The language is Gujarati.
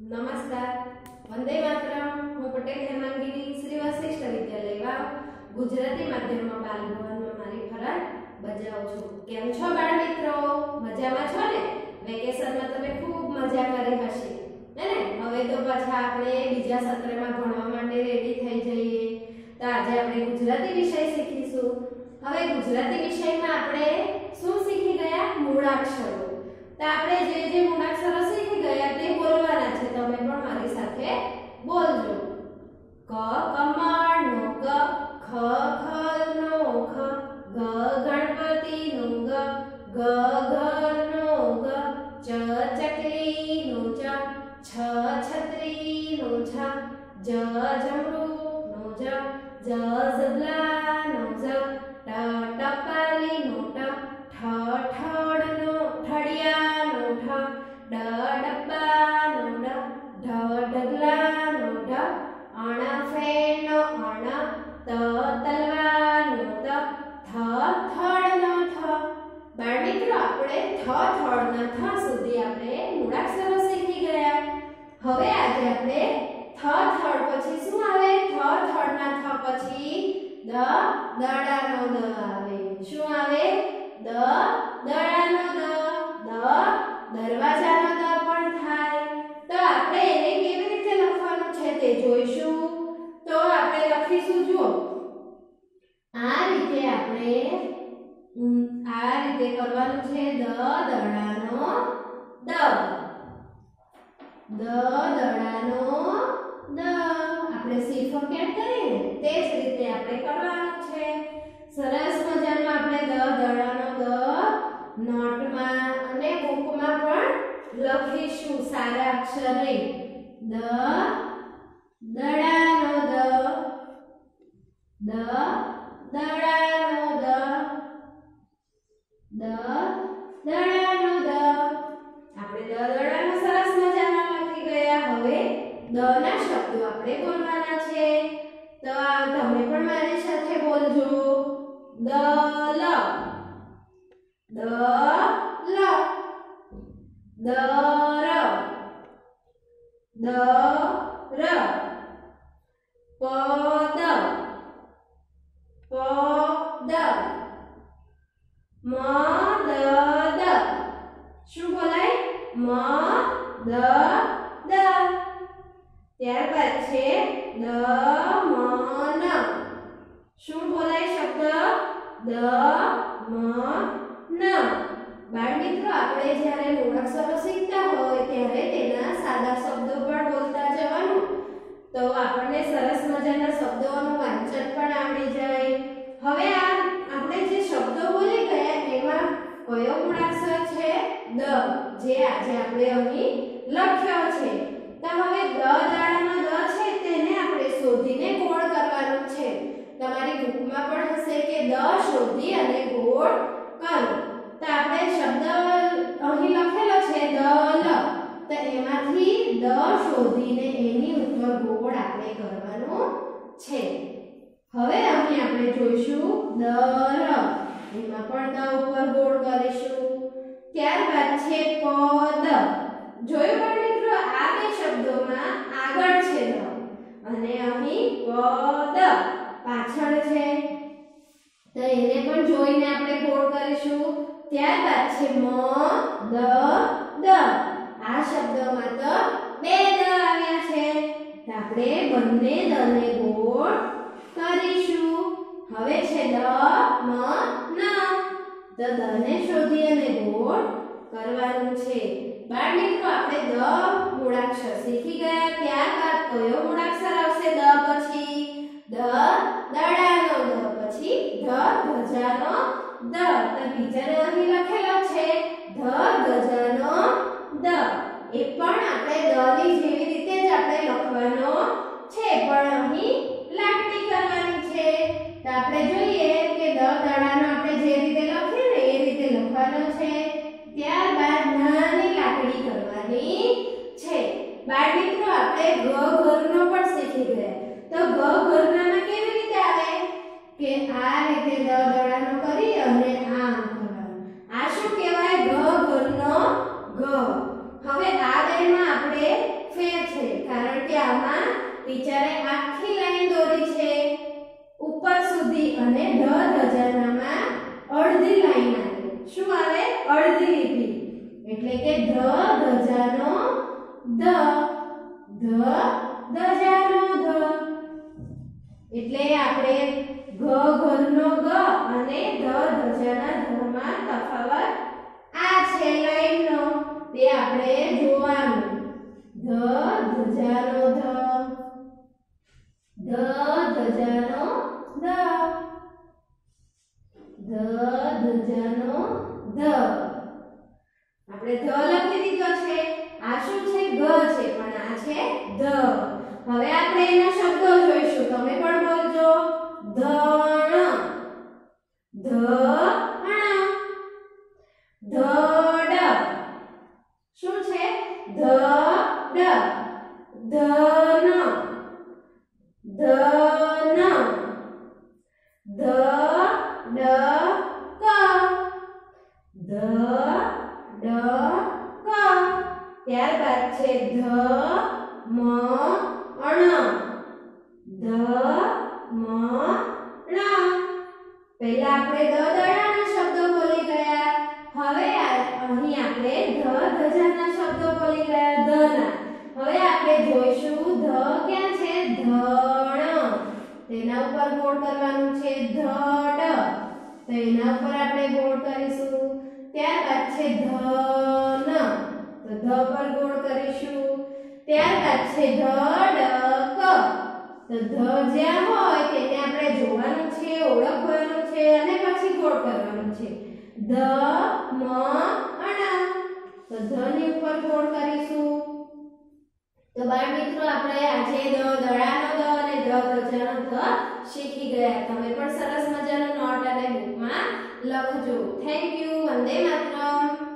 નમસ્કાર. વંદે માતરમ. હું પટેલ હેમાંગીની શ્રી વશિષ્ઠ વિદ્યાલય વાવ, ગુજરાતી માધ્યમમાં બાલભવનમાં મારી ફરજ બજાવું છું. કેમ છો બાળ મિત્રો મજામાં છો ને? વેકેશનમાં તમે ખૂબ મજા કરી હશે. હે ને? હવે તો પાછા આપણે બીજા સત્રમાં ભણવા માટે રેડી થઈ જઈએ. તો આજે આપણે ગુજરાતી વિષય શીખીશું. હવે ગુજરાતી વિષયમાં આપણે શું શીખી ગયા? મૂળાક્ષરો. તો આપણે જે જે મૂળાક્ષરો તમે પણ મારી સાથે બોલજો. ક કમળનો ક ખ ખલનો ખ, ગ ગણપતિનો ગ ગ ઘરનો ગ, ચ ચકલીનો ચ, છ છત્રીનો છ, જ જમરૂનો જ જ ઝબલાનો જ ટ થ થળનો થ બાળ મિત્રો, આપણે થ, થળના થ સુધી આપણે મૂળાક્ષરો શીખી ગયા. હવે આજે આપણે થ, થળ પછી શું આવે? થ, થળના થ પછી દ, દડાનો દ આવે. શું આવે? દ, દડાનો દ દ, દરવાજાનો દ પણ થાય. તો આપણે એને કેવી રીતે લખવાનું છે તે જોઈશું. રીતે કરવાનું છે દ દડાનો દ. દ દડાનો દ. આપણે શીફો કેટ કરીએ ને, તે જ રીતે આપણે કરવાનું છે. સરસ મજાનો આપણે દ દડાનો દ નોટમાં અને બુકમાં પણ લખીશું સારા અક્ષરે. દ દડાનો દ. દ દડાનો દ. દ, દડાનો દ. આપણે દ, દડાનો સરસ મજાના લખી ગયા. હવે દ શબ્દો આપણે બોલવાના છે. તો તમે પણ મારી સાથે બોલજો. દ, લ. દ લ. દ, ર. દ, ર. પ પ, દ. મ દ દ શું બોલાય? મ દ દ ત્યારબાદ છે દ મ ન શું બોલાય શબ્દ? દ મ ન બાળ મિત્રો, આપણે જ્યારે મૂળાક્ષરો શીખતા હોય ત્યારે તેના સાદા શબ્દો પણ બોલતા જવાનું. તો આપણને સરસ મજાના શબ્દોનું વાંચન પણ આવડી જાય. હવે આ આપણે જે શબ્દો બોલી ગયા એમાં કયો મૂળાક્ષર છે દ જે આજે આપણે અહીં લખ્યો છે તો હવે દ દાડાનો દ છે તેને આપણે શોધીને ગોળ કરવાનું છે તમારી બુકમાં પણ હશે કે દ શોધી અને ગોળ કરો તો આપણે શબ્દ અહીં લખેલો છે દ લ તો એમાંથી દ શોધીને એની ઉપર ગોળ આપણે કરવાનો છે હવે અહીં આપણે જોઈશું. દ ર એમાં પણ દ ઉપર ગોળ કરીશું. ત્યારબાદ છે પદ. જોયું પણ મિત્રો, આ બે શબ્દોમાં આગળ છે દ અને અહીં પદ. પાછળ છે. તો એને પણ જોઈને આપણે ગોળ કરીશું. ત્યારબાદ છે મ, દ દ. આ શબ્દમાં તો બે દ આવ્યા છે. આપણે બંને દને ગોળ કરીશું. હવે છે દ મ ન. તો દને શોધી અને ગોળ કરવાનું છે. બાળ મિત્રો, આપણે દ મૂળાક્ષર શીખી ગયા. ત્યારબાદ કયો મૂળાક્ષર આવશે? દ પછી દ, દડાનો દ પછી ધ, ધજાનો દ. તો બીજાને અહીં લખેલો છે. ધ ગજાનો દ. એ પણ આપણે દ ની જેવી રીતે જ આપણે લખવાનો છે. પણ બાળ મિત્રો આપણે ગ ઘરનો પણ શીખી ગયા. તો ગ ઘરનામાં કેવી રીતે આવે? કે આ રીતે દ દડાનો કરી અને આમ કરવાનો આ શું કહેવાય? ગ ઘરનો ગ. હવે આ લાઈનમાં આપણે ફેર છે, કારણ કે આમાં ટીચરે આખી લાઈન દોરી છે. ઉપર સુધી અને ધ ધજાનામાં અડધી લાઈન આવે. શું આવે? અડધી લીટી. એટલે કે ધ ધજાનો ધ ધ ધજાનો ધ એટલે આપણે ઘ, ઘરનો ગ અને ધ, ધજાના ધમાં તફાવત આ છે લાઈનનો. તે આપણે જોવાનું. ધ, ધજાનો ધ. ધ, ધજાનો ધ. ધ, ધજાનો ધ. આપણે ધ લખી દીધો. આ શું છે? ગ છે, પણ આ છે ધ. હવે આપણે એના શબ્દો જોઈશું. તમે પણ બોલજો. ધણ ધણ ત્યારબાદ છે ધ, મ અણ ધ, મ, ણ. પહેલા આપણે દ દડાના શબ્દો બોલી ગયા. હવે અહીં આપણે ધ ધજાના શબ્દો બોલી ગયા ધના હવે આપણે જોઈશું ધ ક્યાં છે? ધણ. તેના ઉપર ગોળ કરવાનું છે ધડ. તો એના ઉપર આપણે ગોળ કરીશું. ત્યારબાદ છે ધન. તો ધ પર ગોળ કરીશું. ત્યારબાદ છે ધડક તો ધ જ્યાં હોય તેને આપણે જોવાનું છે, ઓળખવાનું છે અને પછી ગોળ કરવાનું છે. ધ, મ, અણ. તો ધ ની ઉપર ગોળ કરીશું. તો બાળ મિત્રો, આપણે આજે દ દડાનો દ અને ધ ધજાનો ધ શીખી ગયા. તમે પણ સરસ મજાનો નોટ અને બુકમાં લખજો. થેન્ક યુ વંદે માતરમ.